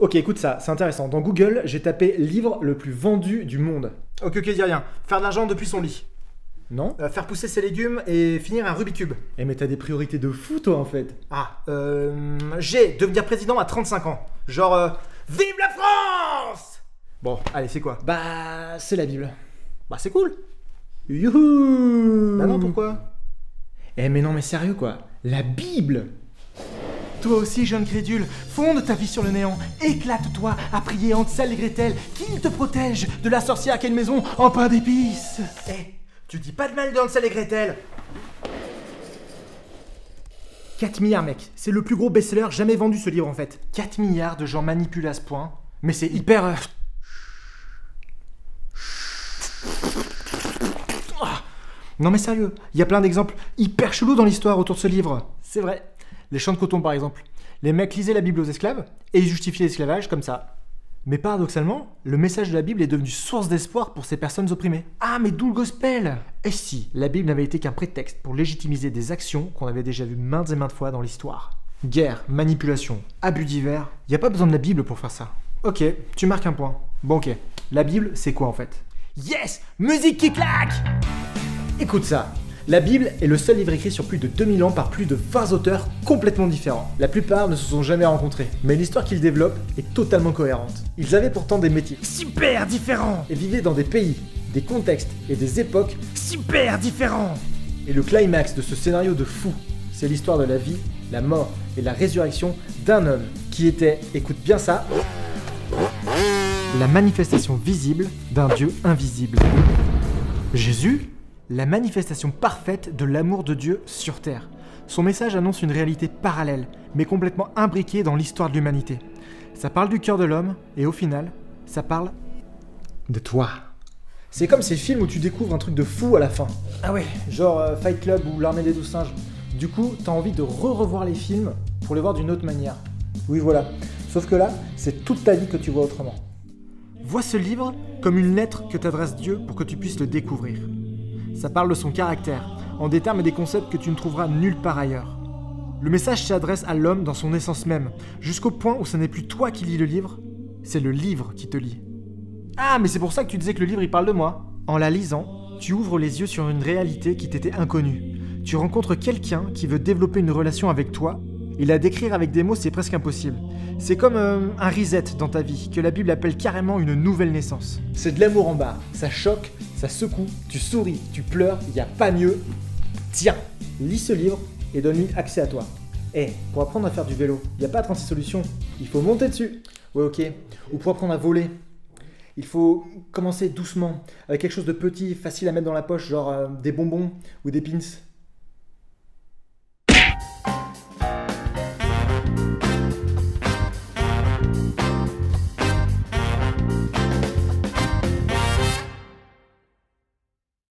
Ok, écoute ça, c'est intéressant. Dans Google, j'ai tapé livre le plus vendu du monde. Ok, ok, dis rien. Faire de l'argent depuis son lit. Non Euh, faire pousser ses légumes et finir un Rubik's Cube. Eh mais t'as des priorités de fou toi en fait. Ah, euh, G, devenir président à 35 ans. Genre, euh, vive la France Bon, allez, c'est quoi? Bah, c'est la Bible. Bah, c'est cool. Youhou Bah non, pourquoi? Eh mais non mais sérieux quoi, la Bible Toi aussi, jeune crédule, fonde ta vie sur le néant. Éclate-toi à prier Hansel et Gretel, qu'il te protège de la sorcière qui a une maison en pain d'épices. Eh, tu dis pas de mal de Hansel et Gretel 4 milliards mec, c'est le plus gros best-seller jamais vendu ce livre en fait. 4 milliards de gens manipulés à ce point. Mais c'est hyper... euh, Ah. Non mais sérieux, il y a plein d'exemples hyper chelous dans l'histoire autour de ce livre. C'est vrai. Les champs de coton par exemple. Les mecs lisaient la Bible aux esclaves et ils justifiaient l'esclavage comme ça. Mais paradoxalement, le message de la Bible est devenu source d'espoir pour ces personnes opprimées. Ah mais d'où le gospel Et si la Bible n'avait été qu'un prétexte pour légitimiser des actions qu'on avait déjà vues maintes et maintes fois dans l'histoire? Guerre, manipulation, abus divers, y a pas besoin de la Bible pour faire ça. Ok, tu marques un point. Bon ok, la Bible c'est quoi en fait? Yes Musique qui claque Écoute ça. La Bible est le seul livre écrit sur plus de 2000 ans par plus de 20 auteurs complètement différents. La plupart ne se sont jamais rencontrés, mais l'histoire qu'ils développent est totalement cohérente. Ils avaient pourtant des métiers Super différent et vivaient dans des pays, des contextes et des époques Super différent Et le climax de ce scénario de fou, c'est l'histoire de la vie, la mort et la résurrection d'un homme qui était, écoute bien ça, La manifestation visible d'un Dieu invisible. Jésus La manifestation parfaite de l'amour de Dieu sur Terre. Son message annonce une réalité parallèle, mais complètement imbriquée dans l'histoire de l'humanité. Ça parle du cœur de l'homme, et au final, ça parle de toi. C'est comme ces films où tu découvres un truc de fou à la fin. Ah ouais, Genre euh, Fight Club ou L'armée des douze singes. Du coup, t'as envie de re-revoir les films pour les voir d'une autre manière. Oui, voilà. Sauf que là, c'est toute ta vie que tu vois autrement. Vois ce livre comme une lettre que t'adresse Dieu pour que tu puisses le découvrir. Ça parle de son caractère, en des termes et des concepts que tu ne trouveras nulle part ailleurs. Le message s'adresse à l'homme dans son essence même, jusqu'au point où ce n'est plus toi qui lis le livre, c'est le livre qui te lit. Ah, mais c'est pour ça que tu disais que le livre il parle de moi. En la lisant, tu ouvres les yeux sur une réalité qui t'était inconnue. Tu rencontres quelqu'un qui veut développer une relation avec toi, et la décrire avec des mots c'est presque impossible. C'est comme euh, un reset dans ta vie, que la Bible appelle carrément une nouvelle naissance. C'est de l'amour en barre. Ça choque, ça secoue, tu souris, tu pleures, il n'y a pas mieux. Tiens, lis ce livre et donne-lui accès à toi. Eh, pour apprendre à faire du vélo, il n'y a pas 36 solutions. Il faut monter dessus. Ouais, ok. Ou pour apprendre à voler. Il faut commencer doucement, avec quelque chose de petit, facile à mettre dans la poche, genre euh, des bonbons ou des pins.